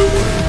you.